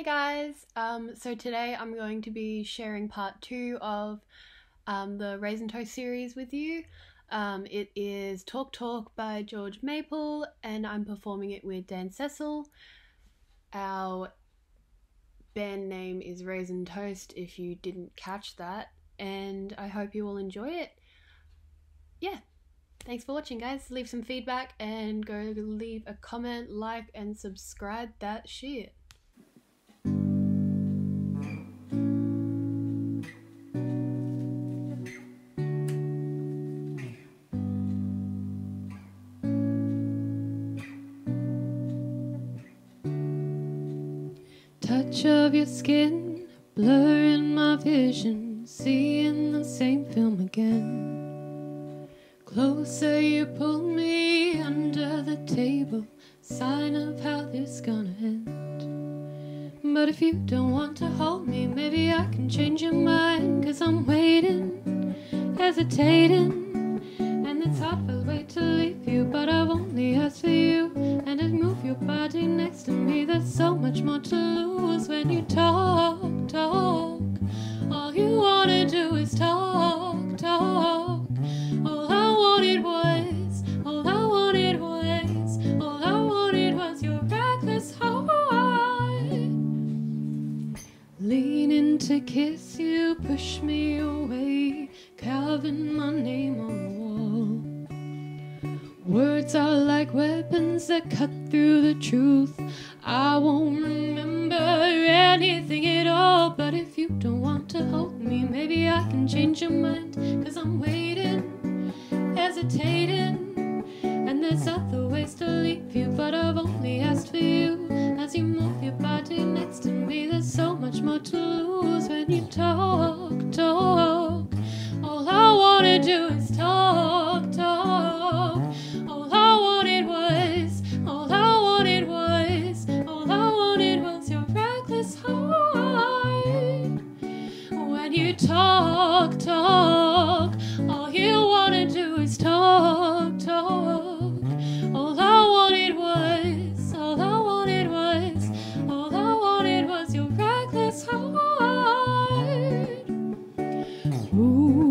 Hey guys, um, so today I'm going to be sharing part two of um, the Raisin Toast series with you. Um, it is Talk Talk by George Maple, and I'm performing it with Dan Cecil. Our band name is Raisin Toast, if you didn't catch that, and I hope you all enjoy it. Yeah, thanks for watching, guys. Leave some feedback and go leave a comment, like, and subscribe that shit. Touch of your skin, blurring my vision, seeing the same film again. Closer you pull me under the table, sign of how this gonna end. But if you don't want to hold me, maybe I can change your mind, cause I'm waiting, hesitating, and it's hard for to kiss you, push me away, carving my name on the wall. Words are like weapons that cut through the truth. I won't remember anything at all. But if you don't want to hold me, maybe I can change your mind. Cause I'm waiting, hesitating. And there's other ways to when you talk, talk. All I wanna do is talk, talk. you.